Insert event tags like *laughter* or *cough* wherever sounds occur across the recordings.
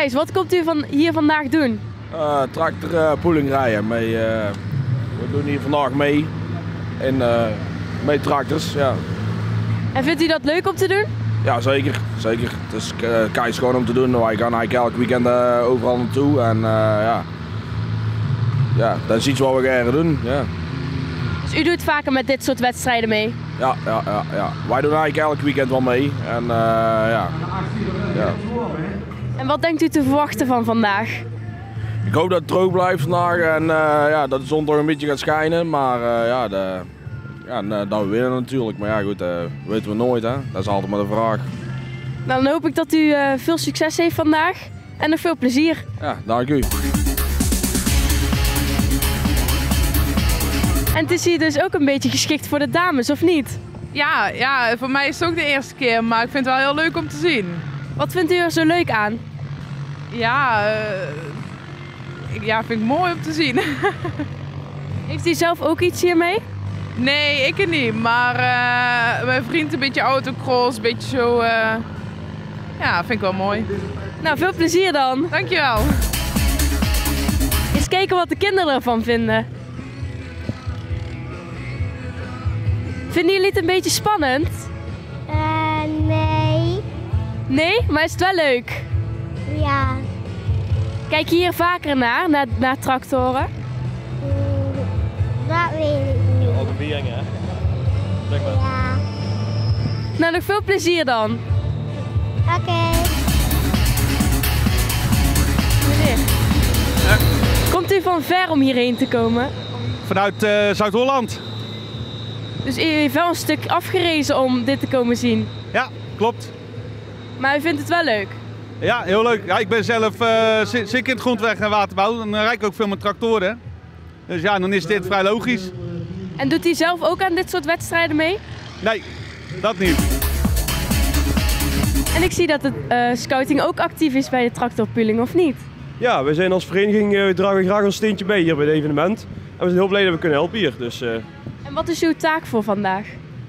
Gijs, wat komt u van hier vandaag doen? Uh, tractor uh, pooling rijden. Mee, uh, we doen hier vandaag mee. In, mee tractors, ja. En vindt u dat leuk om te doen? Ja, zeker. zeker. Het is uh, gewoon om te doen. Wij gaan eigenlijk elk weekend overal naartoe. En ja, ja, dat is iets wat we graag doen. Ja. Dus u doet vaker met dit soort wedstrijden mee? Ja, ja, ja, ja. wij doen eigenlijk elk weekend wel mee. En, ja. Ja. En wat denkt u te verwachten van vandaag? Ik hoop dat het droog blijft vandaag en uh, ja, dat de zon toch een beetje gaat schijnen. Maar uh, ja, de, ja, dat we winnen natuurlijk. Maar ja, goed, uh, weten we nooit. Hè? Dat is altijd maar de vraag. Nou, dan hoop ik dat u veel succes heeft vandaag en nog veel plezier. Ja, dank u. En het is hier dus ook een beetje geschikt voor de dames, of niet? Ja, ja, voor mij is het ook de eerste keer, maar ik vind het wel heel leuk om te zien. Wat vindt u er zo leuk aan? Ja, ja, vind ik mooi om te zien. *laughs* Heeft u zelf ook iets hiermee? Nee, ik niet. Maar uh, mijn vriend een beetje autocross, een beetje zo. Uh, ja, vind ik wel mooi. Nou, veel plezier dan. Dankjewel. Eens kijken wat de kinderen ervan vinden. Vinden jullie het een beetje spannend? Uh, nee. Nee? Maar is het wel leuk? Ja. Kijk je hier vaker naar, naar, naar tractoren? Dat weet ik niet. Ook een hè? Zeg maar. Ja. Nou, nog veel plezier dan. Oké. Okay. Komt u van ver om hierheen te komen? Vanuit uh, Zuid-Holland. Dus u heeft wel een stuk afgerezen om dit te komen zien? Ja, klopt. Maar u vindt het wel leuk? Ja, heel leuk. Ja, ik ben zelf uh, zit in het grondweg en waterbouw. Dan rijd ik ook veel met tractoren. Dus ja, dan is dit vrij logisch. En doet hij zelf ook aan dit soort wedstrijden mee? Nee, dat niet. En ik zie dat de uh, scouting ook actief is bij de tractorpulling, of niet? Ja, we zijn als vereniging, uh, we dragen graag een steentje bij hier bij het evenement. En we zijn heel blij dat we kunnen helpen hier. Dus, uh... En wat is uw taak voor vandaag?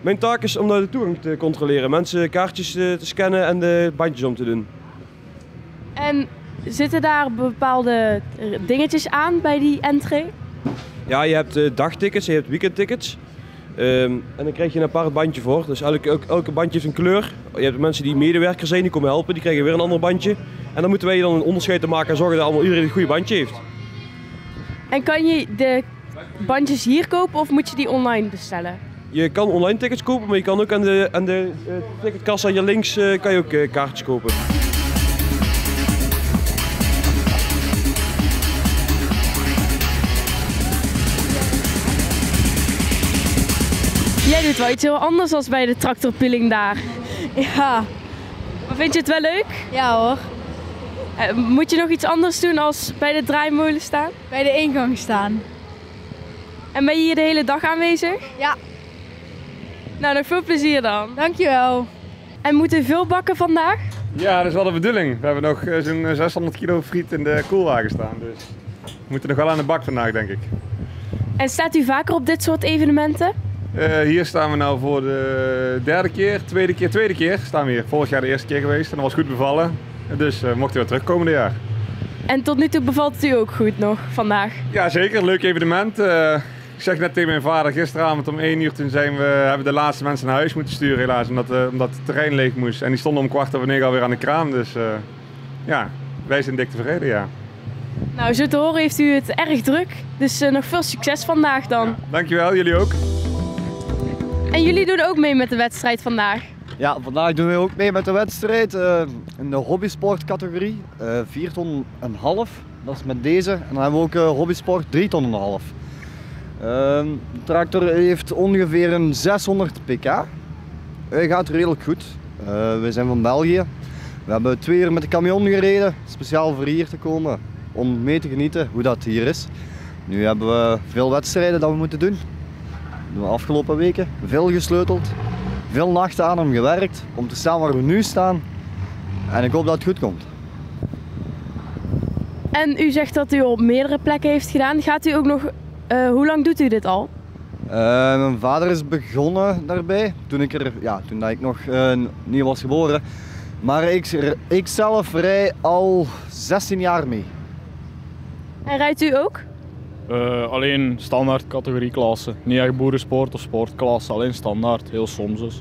Mijn taak is om de toegang te controleren, mensen kaartjes te scannen en de bandjes om te doen. En zitten daar bepaalde dingetjes aan bij die entree? Ja, je hebt uh, dagtickets, je hebt weekendtickets. Um, en dan krijg je een apart bandje voor. Dus elke, elke bandje heeft een kleur. Je hebt mensen die medewerker zijn, die komen helpen, die krijgen weer een ander bandje. En dan moeten wij dan een onderscheid te maken en zorgen dat allemaal iedereen een goede bandje heeft. En kan je de bandjes hier kopen of moet je die online bestellen? Je kan online tickets kopen, maar je kan ook aan de, aan de uh, ticketkassa hier links uh, kan je ook kaartjes kopen. Jij doet wel iets heel anders als bij de tractorpilling daar. Ja. Maar vind je het wel leuk? Ja hoor. Uh, moet je nog iets anders doen als bij de draaimolen staan? Bij de ingang staan. En ben je hier de hele dag aanwezig? Ja. Nou, nog veel plezier dan. Dankjewel. En moet u veel bakken vandaag? Ja, dat is wel de bedoeling. We hebben nog zo'n 600 kilo friet in de koelwagen staan. Dus we moeten nog wel aan de bak vandaag, denk ik. En staat u vaker op dit soort evenementen? Uh, hier staan we nou voor de derde keer, tweede keer, tweede keer staan we hier. Vorig jaar de eerste keer geweest en dat was goed bevallen. Dus uh, mocht u weer terug komende jaar. En tot nu toe bevalt het u ook goed nog vandaag? Ja, zeker. Leuk evenement. Uh, ik zeg net tegen mijn vader, gisteravond om 1 uur toen zijn we, hebben de laatste mensen naar huis moeten sturen helaas. Omdat, omdat het terrein leeg moest. En die stonden om kwart over negen alweer aan de kraam. Dus ja, wij zijn dik tevreden, ja. Nou, zo te horen heeft u het erg druk. Dus nog veel succes vandaag dan. Ja, dankjewel, jullie ook. En jullie doen ook mee met de wedstrijd vandaag? Ja, vandaag doen we ook mee met de wedstrijd uh, in de hobbysportcategorie. Uh, 4 ton en half, dat is met deze. En dan hebben we ook uh, hobbysport 3 ton en half. Ehm, de tractor heeft ongeveer een 600 pk. Hij gaat redelijk goed. we zijn van België. We hebben twee uur met de camion gereden, speciaal voor hier te komen. Om mee te genieten hoe dat hier is. Nu hebben we veel wedstrijden dat we moeten doen de afgelopen weken. Veel gesleuteld, veel nachten aan hem gewerkt om te staan waar we nu staan. En ik hoop dat het goed komt. En u zegt dat u op meerdere plekken heeft gedaan. Gaat u ook nog, uh, hoe lang doet u dit al? Uh, mijn vader is begonnen daarbij toen ik, er, ja, toen ik nog uh, niet was geboren. Maar ik, ik zelf rij al 16 jaar mee. En rijdt u ook? Eh, alleen standaard categorieklasse. Niet echt boerensport of sportklasse, alleen standaard, heel soms dus.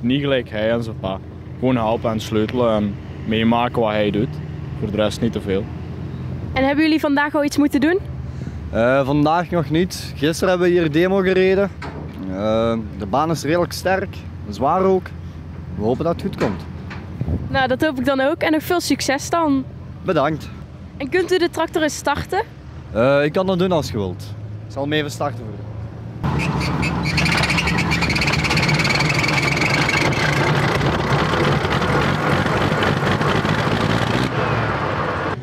Niet gelijk hij en zijn pa. Gewoon helpen en sleutelen en meemaken wat hij doet. Voor de rest niet te veel. En hebben jullie vandaag al iets moeten doen? Eh, vandaag nog niet. Gisteren hebben we hier demo gereden. Eh, de baan is redelijk sterk, zwaar ook. We hopen dat het goed komt. Nou, dat hoop ik dan ook. En nog veel succes dan. Bedankt. En kunt u de tractor eens starten? Eh, ik kan dat doen als je wilt. Ik zal hem even starten voor.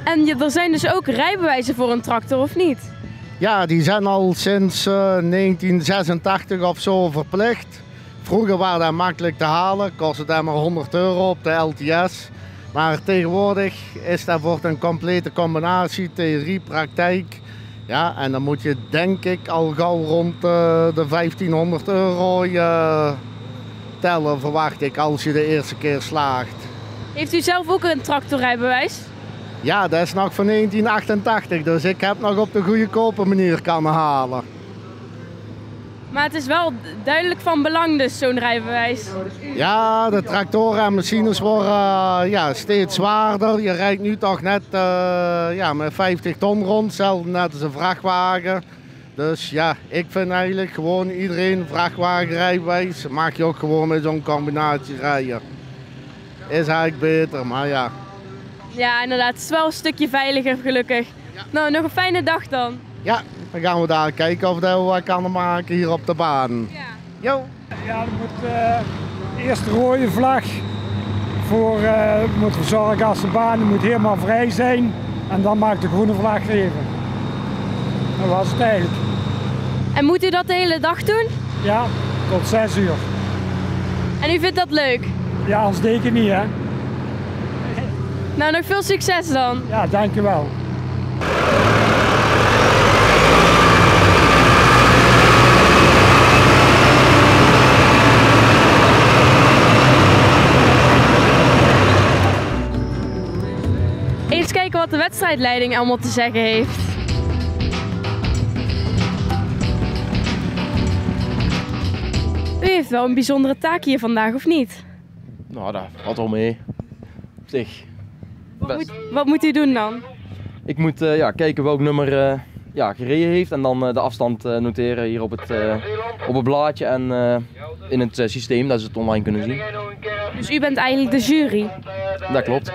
En je- er zijn dus ook rijbewijzen voor een tractor, of niet? Ja, die zijn al sinds eh, 1986 of zo verplicht. Vroeger waren dat makkelijk te halen, kostte dat maar 100 euro op de LTS. Maar tegenwoordig is dat voor een complete combinatie theorie, praktijk. Ja, en dan moet je denk ik al gauw rond eh, de 1500 euro eh, tellen, verwacht ik, als je de eerste keer slaagt. Heeft u zelf ook een tractorrijbewijs? Ja, dat is nog van 1988, dus ik heb nog op de goede koper manier kunnen halen. Maar het is wel duidelijk van belang dus, zo'n rijbewijs. Ja, de tractoren en machines worden eh, ja, steeds zwaarder. Je rijdt nu toch net eh, ja, met 50 ton rond, hetzelfde net als een vrachtwagen. Dus ja, ik vind eigenlijk gewoon iedereen vrachtwagenrijbewijs. Mag je ook gewoon met zo'n combinatie rijden. Is eigenlijk beter, maar ja. Ja, inderdaad. Het is wel een stukje veiliger, gelukkig. Nou, nog een fijne dag dan. Ja, dan gaan we daar kijken of dat we wat kunnen maken hier op de baan. Jo. Ja, er moet eh, eerst een rode vlag voor eh moet zorgen als de baan moet helemaal vrij zijn en dan maakt de groene vlag even. Dat was het eigenlijk. En moet u dat de hele dag doen? Ja, tot 6 uur. En u vindt dat leuk? Ja, deed ik niet hè. Nou, nog veel succes dan. Ja, dankjewel. Wat de wedstrijdleiding allemaal te zeggen heeft. U heeft wel een bijzondere taak hier vandaag, of niet? Nou, dat valt wel mee. Op zich. Wat moet, wat moet u doen dan? Ik moet eh, ja, kijken welk nummer eh, ja, gereden heeft en dan eh, de afstand noteren hier op het, op het blaadje en in het systeem, dat ze het online kunnen zien. Dus u bent eigenlijk de jury. Dat klopt.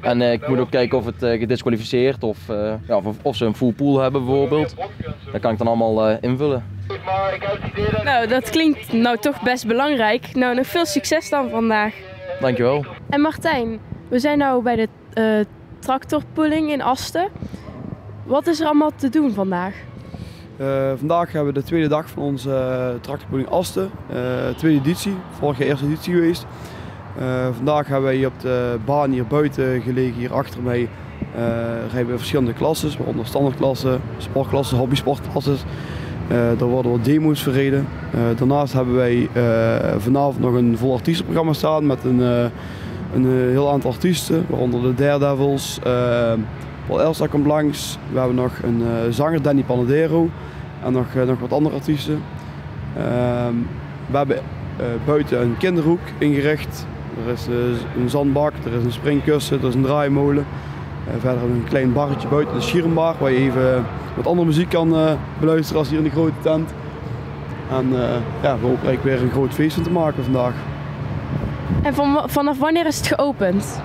En eh, ik moet ook kijken of het eh, gedisqualificeerd of, eh, ja, of, of ze een full pool hebben bijvoorbeeld. Dat kan ik dan allemaal eh, invullen. Nou, dat klinkt nou toch best belangrijk. Nou, nog veel succes dan vandaag. Dankjewel. En Martijn, we zijn nou bij de eh tractorpulling in Asten. Wat is er allemaal te doen vandaag? Eh, vandaag hebben we de tweede dag van onze uh, tractorpulling Asten. Eh, tweede editie, vorig jaar eerste editie geweest. Eh, vandaag hebben wij op de baan hier buiten gelegen, hier achter mij, eh rijden we verschillende klassen, waaronder standaardklassen, sportklassen, hobbysportklassen. Eh daar worden wat demo's verreden. Daarnaast hebben wij vanavond nog een vol artiestenprogramma staan met een, een heel aantal artiesten, waaronder de Daredevils, Paul Elsa komt langs. We hebben nog een zanger, Danny Panadero. En nog, nog wat andere artiesten. Ehm, we hebben buiten een kinderhoek ingericht. Er is eh, een zandbak, er is een springkussen, er is een draaimolen. Eh, verder een klein barretje buiten, de Schierenbar, waar je even wat andere muziek kan eh, beluisteren als hier in de grote tent. En eh, ja, we hopen eigenlijk weer een groot feest van te maken vandaag. En van, vanaf wanneer is het geopend?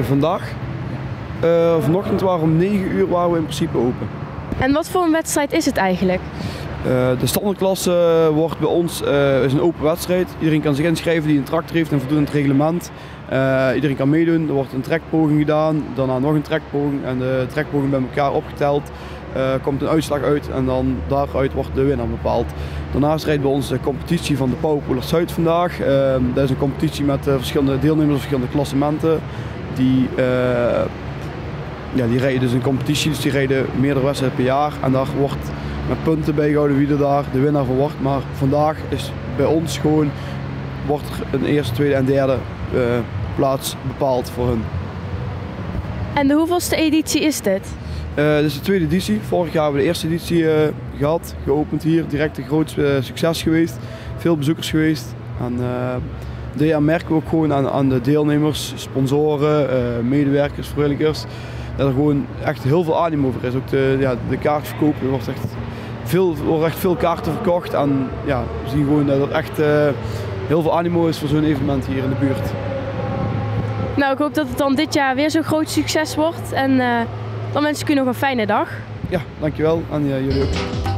Vandaag, eh, vanochtend waren we om 9 uur waren we in principe open. En wat voor een wedstrijd is het eigenlijk? Eh, de standaardklasse wordt bij ons eh, is een open wedstrijd. Iedereen kan zich inschrijven die een tractor heeft en voldoet aan het reglement. Eh, iedereen kan meedoen. Er wordt een trekpoging gedaan, daarna nog een trekpoging en de trekpoging bij elkaar opgeteld. Eh komt een uitslag uit en dan daaruit wordt de winnaar bepaald. Daarnaast rijdt bij ons de competitie van de Powerpoolers Zuid vandaag. Eh, dat is een competitie met eh, verschillende deelnemers, verschillende klassementen. Die, eh, ja, die rijden dus een competitie, dus die rijden meerdere wedstrijden per jaar. En daar wordt met punten bijgehouden wie er daar de winnaar van wordt. Maar vandaag is bij ons gewoon wordt er een eerste, tweede en derde eh, plaats bepaald voor hun. En de hoeveelste editie is dit? Eh, dit is de tweede editie. Vorig jaar hebben we de eerste editie eh, gehad, geopend hier. Direct een groot succes geweest. Veel bezoekers geweest. En dit jaar merken we ook gewoon aan, aan de deelnemers, sponsoren, medewerkers, vrijwilligers, dat er gewoon echt heel veel animo voor is. Ook de, ja, de kaartverkoop, er wordt echt veel, worden echt veel kaarten verkocht. En ja, we zien gewoon dat er echt eh, heel veel animo is voor zo'n evenement hier in de buurt. Nou, ik hoop dat het dan dit jaar weer zo'n groot succes wordt. En eh, dan wens ik u nog een fijne dag. Ja, dankjewel en eh, jullie ook.